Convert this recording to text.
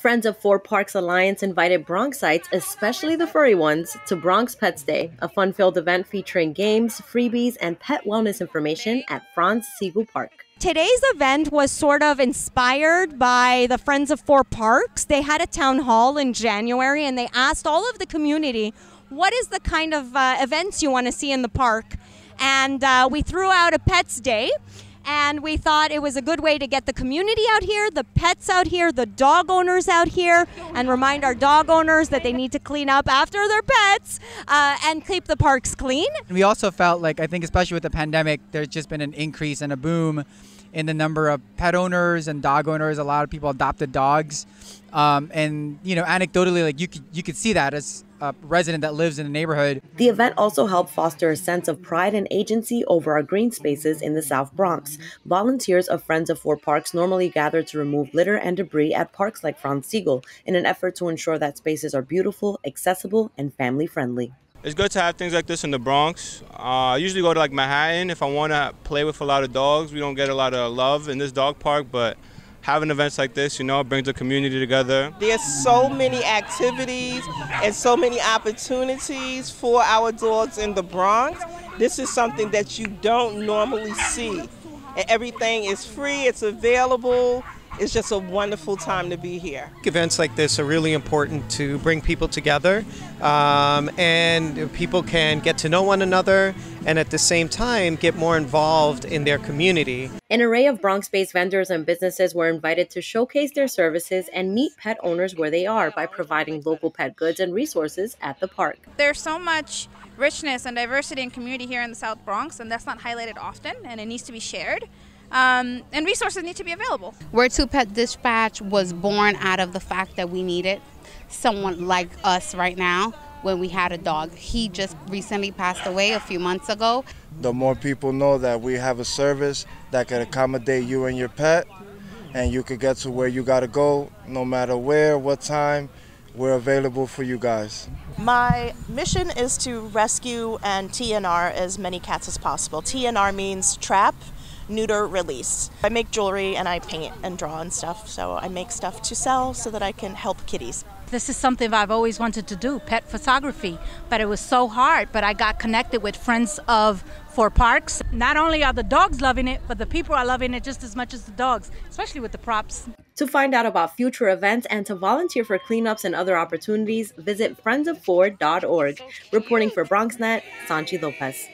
Friends of Four Parks Alliance invited Bronxites, especially the furry ones, to Bronx Pets Day, a fun filled event featuring games, freebies, and pet wellness information at Franz Sigel Park. Today's event was sort of inspired by the Friends of Four Parks. They had a town hall in January and they asked all of the community what is the kind of uh, events you want to see in the park. And uh, we threw out a Pets Day and we thought it was a good way to get the community out here, the pets out here, the dog owners out here, and remind our dog owners that they need to clean up after their pets uh, and keep the parks clean. We also felt like, I think, especially with the pandemic, there's just been an increase and a boom in the number of pet owners and dog owners. A lot of people adopted dogs, um, and you know, anecdotally, like you could you could see that as a resident that lives in the neighborhood. The event also helped foster a sense of pride and agency over our green spaces in the South Bronx. Volunteers of Friends of Four Parks normally gather to remove litter and debris at parks like Franz Sigel in an effort to ensure that spaces are beautiful, accessible, and family friendly. It's good to have things like this in the Bronx. Uh, I usually go to like Manhattan if I want to play with a lot of dogs. We don't get a lot of love in this dog park, but having events like this, you know, brings the community together. There's so many activities and so many opportunities for our dogs in the Bronx. This is something that you don't normally see. And everything is free, it's available. It's just a wonderful time to be here. Events like this are really important to bring people together um, and people can get to know one another and at the same time get more involved in their community. An array of Bronx based vendors and businesses were invited to showcase their services and meet pet owners where they are by providing local pet goods and resources at the park. There's so much richness and diversity in community here in the South Bronx, and that's not highlighted often, and it needs to be shared. Um, and resources need to be available. Where Two Pet Dispatch was born out of the fact that we needed someone like us right now when we had a dog. He just recently passed away a few months ago. The more people know that we have a service that can accommodate you and your pet, and you could get to where you got to go no matter where, what time, we're available for you guys. My mission is to rescue and TNR as many cats as possible. TNR means trap, neuter, release. I make jewelry and I paint and draw and stuff, so I make stuff to sell so that I can help kitties. This is something I've always wanted to do, pet photography, but it was so hard. But I got connected with friends of Four Parks. Not only are the dogs loving it, but the people are loving it just as much as the dogs, especially with the props. To find out about future events and to volunteer for cleanups and other opportunities, visit friendsof4.org. Reporting for BronxNet, Sanchi Lopez.